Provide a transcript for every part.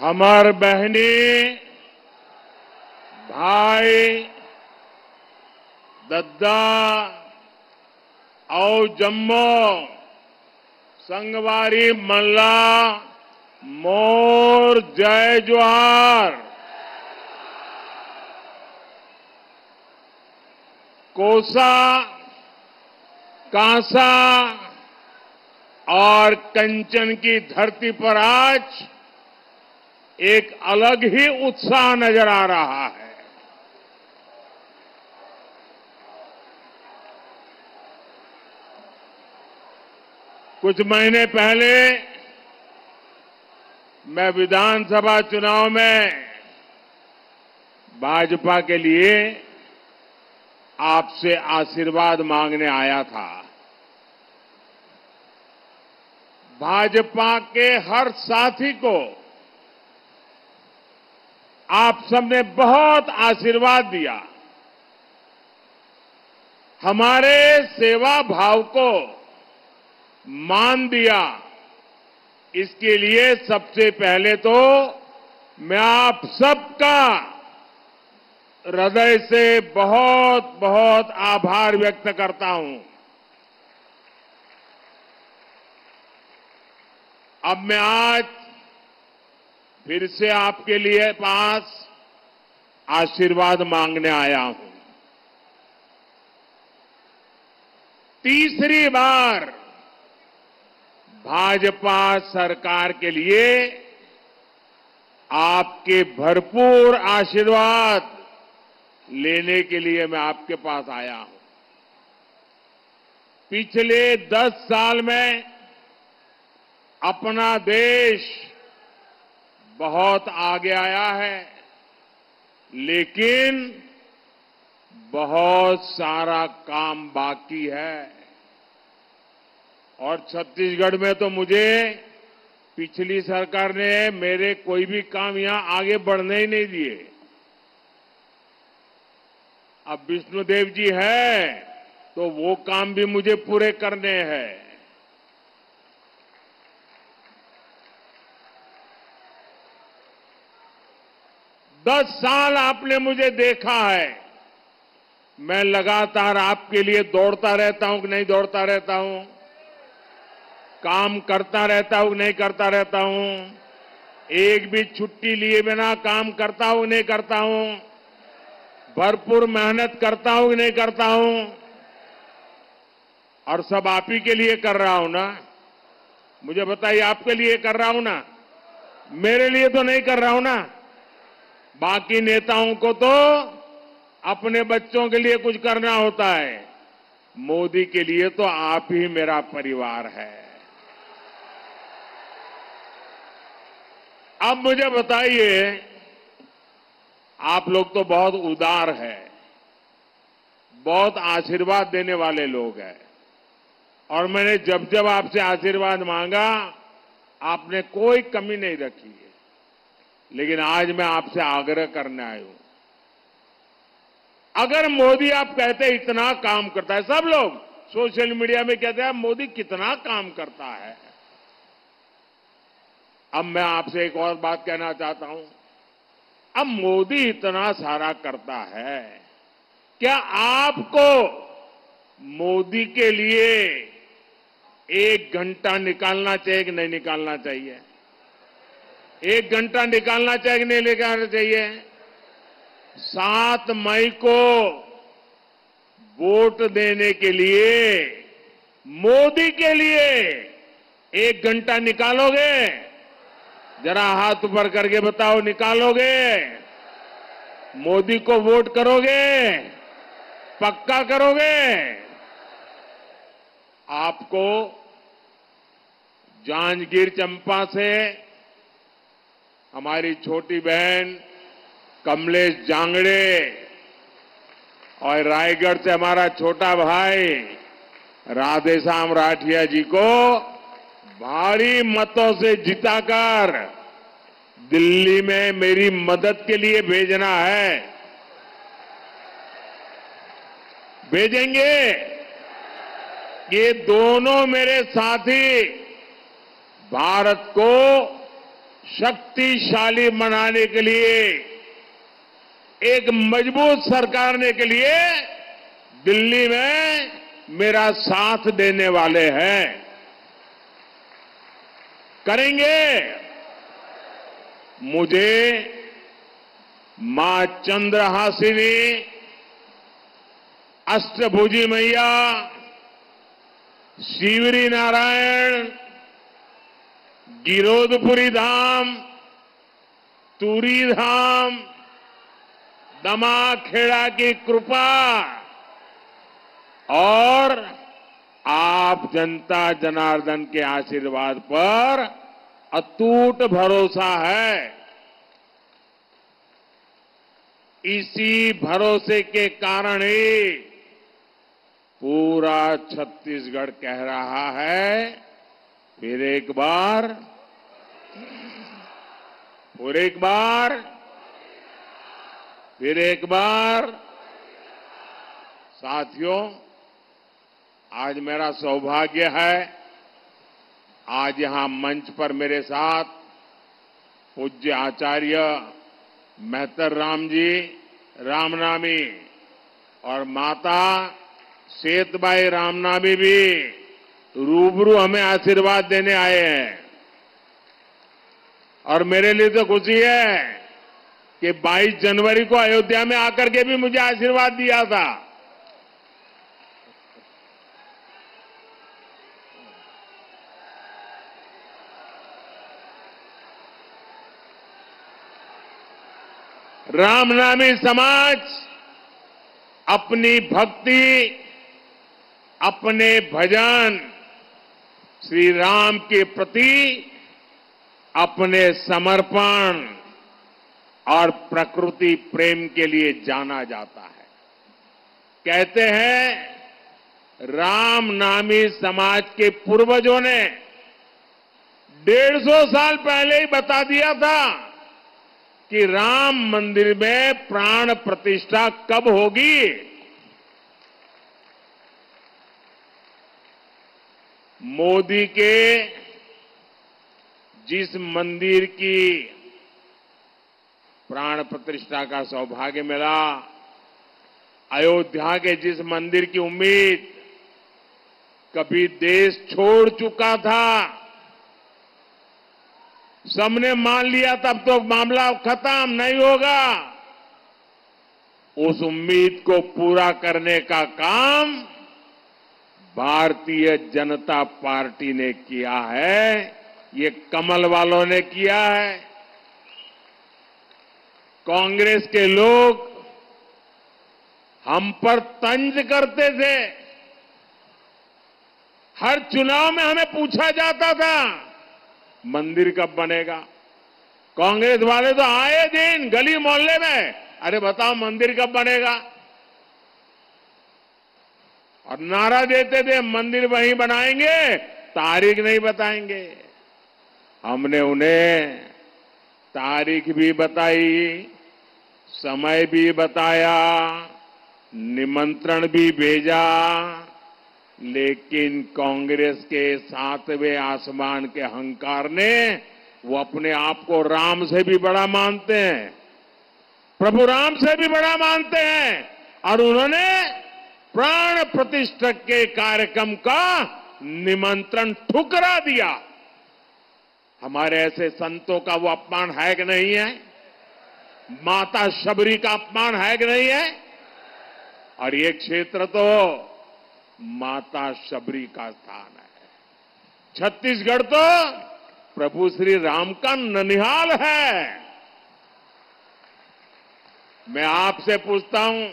हमार बहनी, भाई, दद्दा और जम्मो, संगवारी मल्ला, मोर जय जोहार। कोसा, कांसा और कंचन की धरती पर आज एक अलग ही उत्साह नज़र आ रहा है। कुछ महीने पहले मैं विधानसभा चुनाव में भाजपा के लिए आपसे आशीर्वाद मांगने आया था। भाजपा के हर साथी को आप सबने बहुत आशीर्वाद दिया। हमारे सेवा भाव को मान दिया। इसके लिए सबसे पहले तो मैं आप सबका हृदय से बहुत बहुत आभार व्यक्त करता हूँ। अब मैं आज फिर से आपके लिए पास आशीर्वाद मांगने आया हूँ। तीसरी बार भाजपा सरकार के लिए आपके भरपूर आशीर्वाद लेने के लिए मैं आपके पास आया हूँ। पिछले दस साल में अपना देश बहुत आगे आया है, लेकिन बहुत सारा काम बाकी है। और छत्तीसगढ़ में तो मुझे पिछली सरकार ने मेरे कोई भी काम यहाँ आगे बढ़ने ही नहीं दिए। अब विष्णुदेव जी है तो वो काम भी मुझे पूरे करने हैं। दस साल आपने मुझे देखा है। मैं लगातार आपके लिए दौड़ता रहता हूँ कि नहीं दौड़ता रहता हूँ? काम करता रहता हूँ कि नहीं करता रहता हूँ? एक भी छुट्टी लिए बिना काम करता हूँ नहीं करता हूँ? भरपूर मेहनत करता हूँ कि नहीं करता हूँ? और सब आप ही के लिए कर रहा हूँ ना? मुझे बताइए, आपके लिए कर रहा हूँ ना? मेरे लिए तो नहीं कर रहा हूँ ना? बाकी नेताओं को तो अपने बच्चों के लिए कुछ करना होता है। मोदी के लिए तो आप ही मेरा परिवार है। अब मुझे बताइए, आप लोग तो बहुत उदार है, बहुत आशीर्वाद देने वाले लोग हैं। और मैंने जब जब आपसे आशीर्वाद मांगा, आपने कोई कमी नहीं रखी है। लेकिन आज मैं आपसे आग्रह करने आया हूँ। अगर मोदी आप कहते इतना काम करता है, सब लोग सोशल मीडिया में कहते हैं, मोदी कितना काम करता है। अब मैं आपसे एक और बात कहना चाहता हूँ। अब मोदी इतना सारा करता है। क्या आपको मोदी के लिए एक घंटा निकालना चाहिए कि नहीं निकालना चाहिए? एक घंटा निकालना चाहिए नहीं निकालना चाहिए? सात मई को वोट देने के लिए, मोदी के लिए एक घंटा निकालोगे? जरा हाथ ऊपर करके बताओ, निकालोगे? मोदी को वोट करोगे? पक्का करोगे? आपको जांजगीर चंपा से हमारी छोटी बहन कमलेश जांगड़े और रायगढ़ से हमारा छोटा भाई राधेश्याम राठिया जी को भारी मतों से जिताकर दिल्ली में मेरी मदद के लिए भेजना है। भेजेंगे? ये दोनों मेरे साथी भारत को शक्तिशाली बनाने के लिए, एक मज़बूत सरकार ने के लिए दिल्ली में मेरा साथ देने वाले हैं। करेंगे? मुझे माँ चंद्रहासिनी, अष्टभुजी मैया शिवरी नारायण गिरोधपुरी धाम, तुरी धाम, दमाखेड़ा की कृपा, और आप जनता जनार्दन के आशीर्वाद पर अटूट भरोसा है। इसी भरोसे के कारण ही पूरा छत्तीसगढ़ कह रहा है फिर एक बार, फिर एक बार, फिर एक बार। साथियों, आज मेरा सौभाग्य है, आज यहाँ मंच पर मेरे साथ पूज्य आचार्य मेहतर राम जी, रामनामी, और माता सेतबाई रामनामी भी। रूबरू हमें आशीर्वाद देने आए हैं। और मेरे लिए तो खुशी है कि 22 जनवरी को अयोध्या में आकर के भी मुझे आशीर्वाद दिया था। रामनामी समाज अपनी भक्ति, अपने भजन श्री राम के प्रति अपने समर्पण और प्रकृति प्रेम के लिए जाना जाता है। कहते हैं, राम नामी समाज के पूर्वजों ने डेढ़ सौ साल पहले ही बता दिया था कि राम मंदिर में प्राण प्रतिष्ठा कब होगी। मोदी के जिस मंदिर की प्राण प्रतिष्ठा का सौभाग्य मिला, अयोध्या के जिस मंदिर की उम्मीद कभी देश छोड़ चुका था, सबने मान लिया तब तो मामला खत्म नहीं होगा। उस उम्मीद को पूरा करने का काम भारतीय जनता पार्टी ने किया है, ये कमल वालों ने किया है। कांग्रेस के लोग हम पर तंज करते थे। हर चुनाव में हमें पूछा जाता था, मंदिर कब बनेगा? कांग्रेस वाले तो आए दिन गली मोहल्ले में, अरे बताओ मंदिर कब बनेगा? और नारा देते थे, मंदिर वहीं बनाएँगे, तारीख नहीं बताएँगे। हमने उन्हें तारीख भी बताई, समय भी बताया, निमंत्रण भी भेजा, लेकिन कांग्रेस के सातवें आसमान के अहंकार ने वो अपने आप को राम से भी बड़ा मानते हैं, प्रभु राम से भी बड़ा मानते हैं, और उन्होंने प्राण प्रतिष्ठक के कार्यक्रम का निमंत्रण ठुकरा दिया। हमारे ऐसे संतों का वो अपमान है कि नहीं है? माता शबरी का अपमान है कि नहीं है? और ये क्षेत्र तो माता शबरी का स्थान है। छत्तीसगढ़ तो प्रभु श्री राम का ननिहाल है। मैं आपसे पूछता हूँ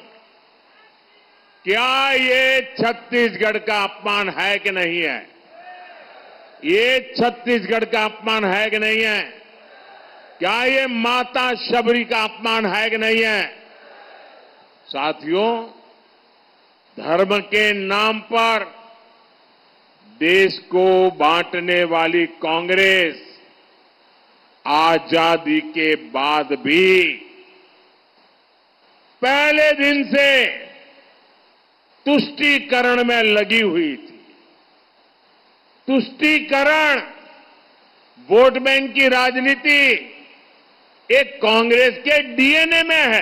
क्या ये छत्तीसगढ़ का अपमान है कि नहीं है? ये छत्तीसगढ़ का अपमान है कि नहीं है? क्या ये माता शबरी का अपमान है कि नहीं है? साथियों, धर्म के नाम पर देश को बांटने वाली कांग्रेस आज़ादी के बाद भी पहले दिन से तुष्टीकरण में लगी हुई थी। तुष्टीकरण, वोट बैंक की राजनीति एक कांग्रेस के डीएनए में है।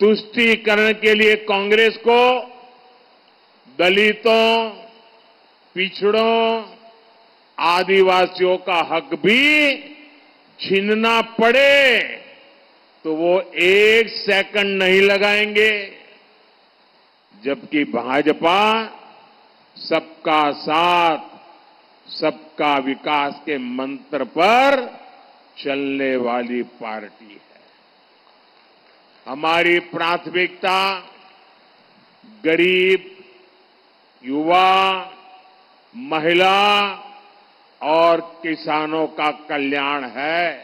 तुष्टीकरण के लिए कांग्रेस को दलितों, पिछड़ों, आदिवासियों का हक भी छीनना पड़े तो वो एक सेकंड नहीं लगाएँगे। जबकि भाजपा सबका साथ, सबका विकास के मंत्र पर चलने वाली पार्टी है। हमारी प्राथमिकता, गरीब, युवा, महिला और किसानों का कल्याण है।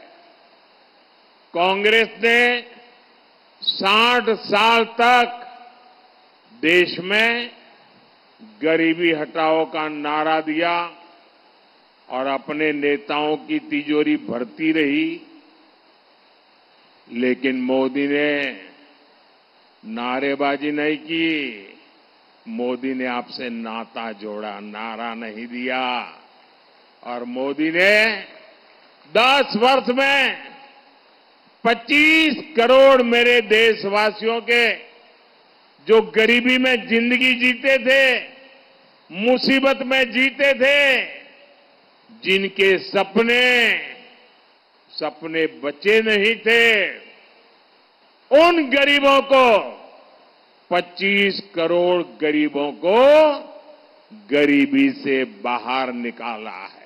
कांग्रेस ने 60 साल तक देश में गरीबी हटाओ का नारा दिया और अपने नेताओं की तिजोरी भरती रही, लेकिन मोदी ने नारेबाजी नहीं की। मोदी ने आपसे नाता जोड़ा, नारा नहीं दिया। और मोदी ने 10 वर्ष में 25 करोड़ मेरे देशवासियों के जो गरीबी में ज़िंदगी जीते थे, मुसीबत में जीते थे, जिनके सपने सपने बचे नहीं थे, उन गरीबों को 25 करोड़ गरीबों को गरीबी से बाहर निकाला है।